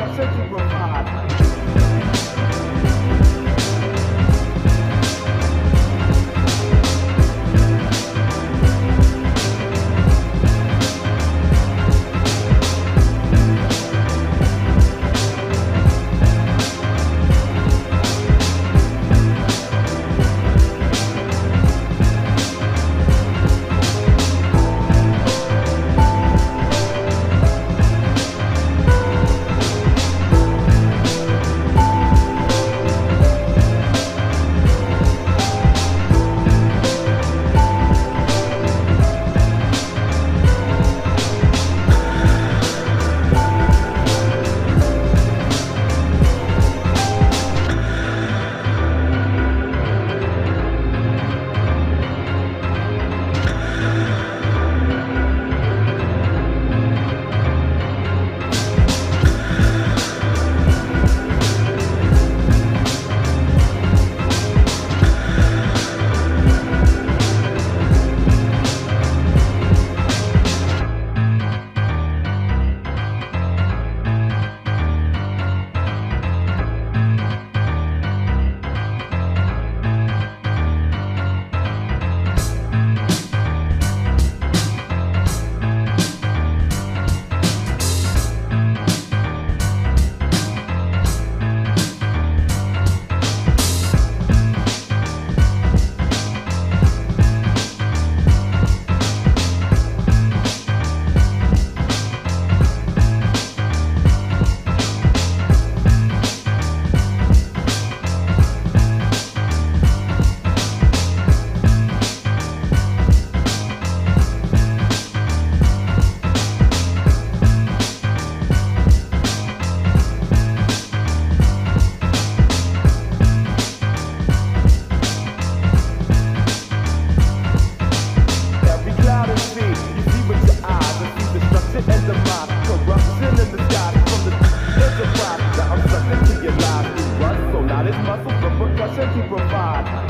Thank you. bro. It's muscle for percussion to provide.